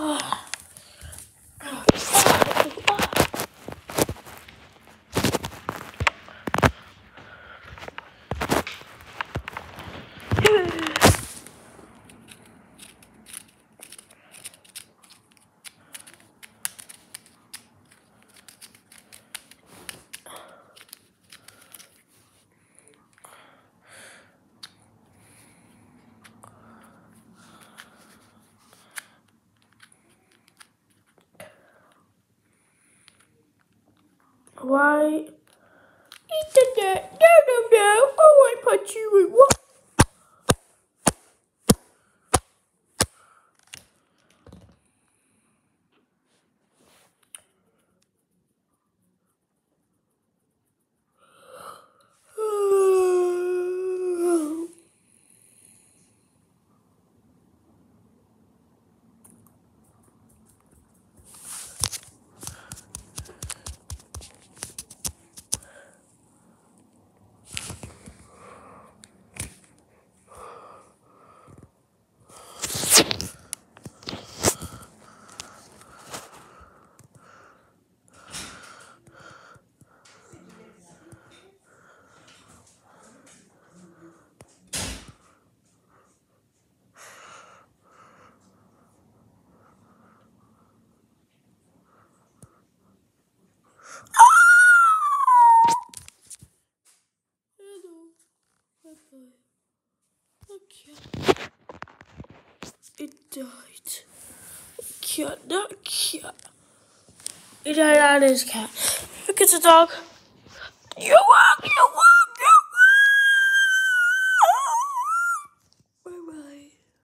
Oh. Why? Eat the net. No, no, no. Bye-bye. It died. Cat, not cat. It died on his cat. Look, it's a dog. You walk, you walk.